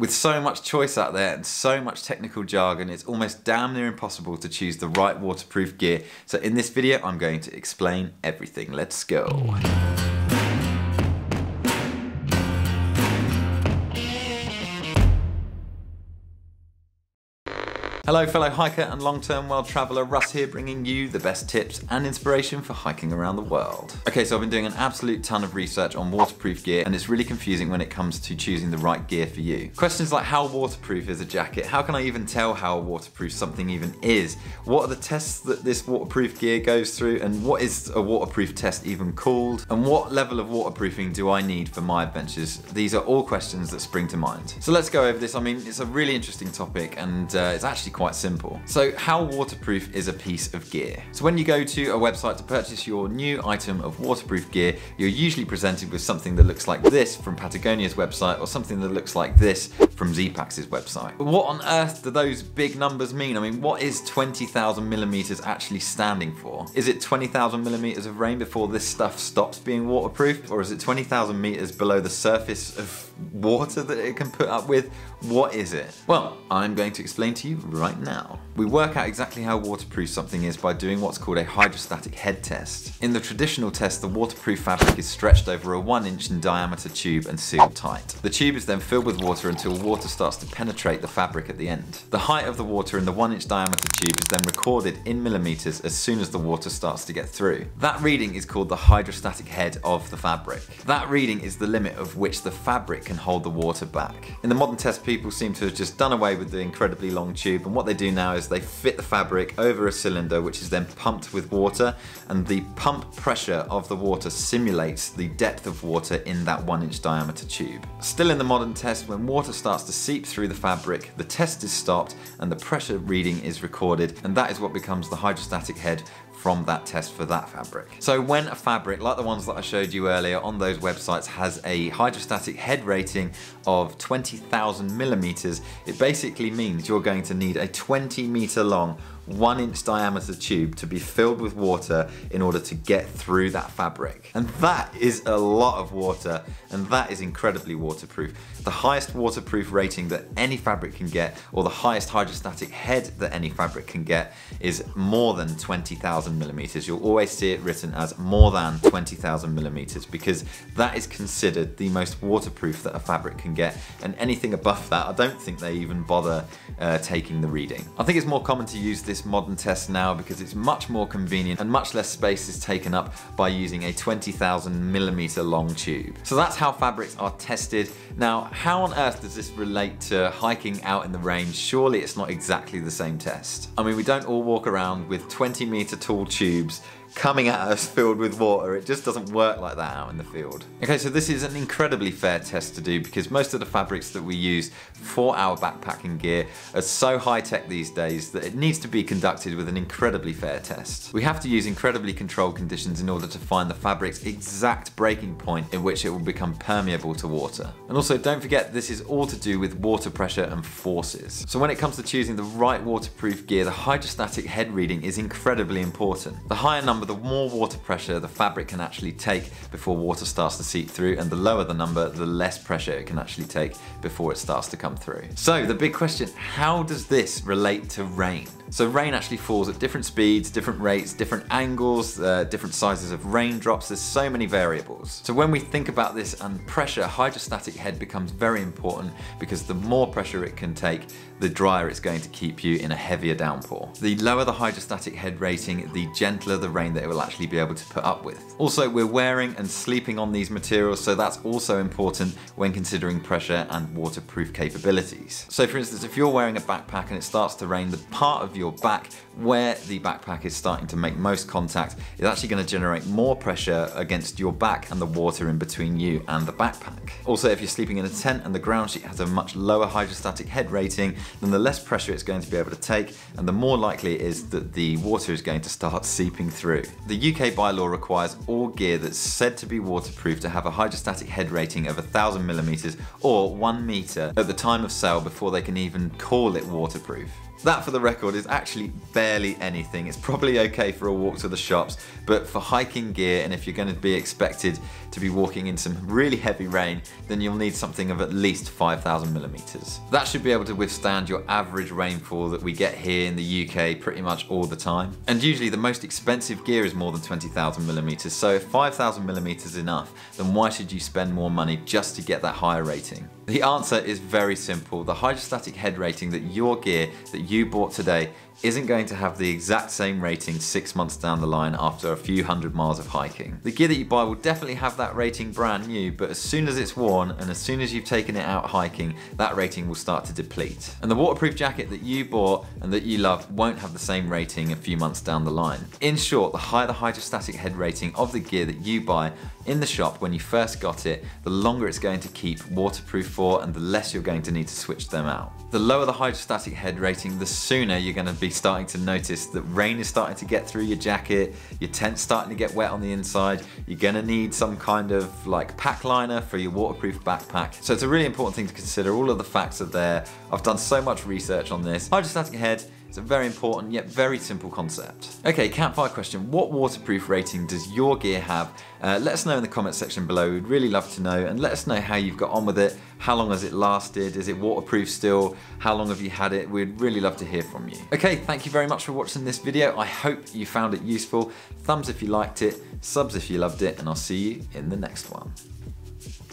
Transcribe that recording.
With so much choice out there and so much technical jargon, it's almost damn near impossible to choose the right waterproof gear. So in this video, I'm going to explain everything. Let's go. Hello fellow hiker and long-term world traveller, Russ here bringing you the best tips and inspiration for hiking around the world. Okay, so I've been doing an absolute ton of research on waterproof gear and it's really confusing when it comes to choosing the right gear for you. Questions like how waterproof is a jacket? How can I even tell how waterproof something even is? What are the tests that this waterproof gear goes through and what is a waterproof test even called? And what level of waterproofing do I need for my adventures? These are all questions that spring to mind. So let's go over this. I mean, it's a really interesting topic and uh, it's actually quite simple. So how waterproof is a piece of gear? So when you go to a website to purchase your new item of waterproof gear, you're usually presented with something that looks like this from Patagonia's website or something that looks like this from Zpacks' website. But what on earth do those big numbers mean? I mean, what is 20,000 millimeters actually standing for? Is it 20,000 millimeters of rain before this stuff stops being waterproof? Or is it 20,000 meters below the surface of water that it can put up with? What is it? Well, I'm going to explain to you right now. We work out exactly how waterproof something is by doing what's called a hydrostatic head test. In the traditional test, the waterproof fabric is stretched over a one inch in diameter tube and sealed tight. The tube is then filled with water until water starts to penetrate the fabric at the end. The height of the water in the one inch diameter tube is then recorded in millimeters as soon as the water starts to get through. That reading is called the hydrostatic head of the fabric. That reading is the limit of which the fabric can hold the water back. In the modern test, people seem to have just done away with the incredibly long tube and what they do now is they fit the fabric over a cylinder which is then pumped with water and the pump pressure of the water simulates the depth of water in that one inch diameter tube. Still in the modern test, when water starts to seep through the fabric, the test is stopped and the pressure reading is recorded and that is what becomes the hydrostatic head from that test for that fabric. So when a fabric, like the ones that I showed you earlier on those websites, has a hydrostatic head rating of 20,000 millimeters, it basically means you're going to need a 20 meter long one inch diameter tube to be filled with water in order to get through that fabric. And that is a lot of water and that is incredibly waterproof. The highest waterproof rating that any fabric can get or the highest hydrostatic head that any fabric can get is more than 20,000 millimeters. You'll always see it written as more than 20,000 millimeters because that is considered the most waterproof that a fabric can get and anything above that I don't think they even bother uh, taking the reading. I think it's more common to use this this modern test now because it's much more convenient and much less space is taken up by using a 20,000 millimeter long tube. So that's how fabrics are tested. Now, how on earth does this relate to hiking out in the rain? Surely it's not exactly the same test. I mean, we don't all walk around with 20 meter tall tubes coming at us filled with water. It just doesn't work like that out in the field. Okay, so this is an incredibly fair test to do because most of the fabrics that we use for our backpacking gear are so high tech these days that it needs to be conducted with an incredibly fair test. We have to use incredibly controlled conditions in order to find the fabric's exact breaking point in which it will become permeable to water. And also don't forget this is all to do with water pressure and forces. So when it comes to choosing the right waterproof gear, the hydrostatic head reading is incredibly important. The higher number number, the more water pressure the fabric can actually take before water starts to seep through, and the lower the number, the less pressure it can actually take before it starts to come through. So the big question, how does this relate to rain? So rain actually falls at different speeds, different rates, different angles, uh, different sizes of raindrops, there's so many variables. So when we think about this and pressure, hydrostatic head becomes very important because the more pressure it can take, the drier it's going to keep you in a heavier downpour. The lower the hydrostatic head rating, the gentler the rain that it will actually be able to put up with. Also, we're wearing and sleeping on these materials, so that's also important when considering pressure and waterproof capabilities. So for instance, if you're wearing a backpack and it starts to rain, the part of your back where the backpack is starting to make most contact is actually going to generate more pressure against your back and the water in between you and the backpack. Also, if you're sleeping in a tent and the ground sheet has a much lower hydrostatic head rating, then the less pressure it's going to be able to take and the more likely it is that the water is going to start seeping through. The UK bylaw requires all gear that's said to be waterproof to have a hydrostatic head rating of 1000 millimeters or 1 meter at the time of sale before they can even call it waterproof. That for the record is actually barely anything. It's probably okay for a walk to the shops, but for hiking gear and if you're going to be expected to be walking in some really heavy rain, then you'll need something of at least 5,000 millimeters. That should be able to withstand your average rainfall that we get here in the UK pretty much all the time. And usually the most expensive gear is more than 20,000 millimeters, so if 5,000 millimeters is enough, then why should you spend more money just to get that higher rating? The answer is very simple. The hydrostatic head rating that your gear that you bought today isn't going to have the exact same rating six months down the line after a few hundred miles of hiking. The gear that you buy will definitely have that rating brand new, but as soon as it's worn and as soon as you've taken it out hiking, that rating will start to deplete. And the waterproof jacket that you bought and that you love won't have the same rating a few months down the line. In short, the higher the hydrostatic head rating of the gear that you buy in the shop when you first got it, the longer it's going to keep waterproof for and the less you're going to need to switch them out. The lower the hydrostatic head rating, the sooner you're going to be starting to notice that rain is starting to get through your jacket, your tent's starting to get wet on the inside, you're to need some kind of like pack liner for your waterproof backpack. So it's a really important thing to consider. All of the facts are there. I've done so much research on this. Hydrostatic head it's a very important yet very simple concept. Okay, campfire question. What waterproof rating does your gear have? Uh, let us know in the comments section below. We'd really love to know and let us know how you've got on with it. How long has it lasted? Is it waterproof still? How long have you had it? We'd really love to hear from you. Okay, thank you very much for watching this video. I hope you found it useful. Thumbs if you liked it, subs if you loved it, and I'll see you in the next one.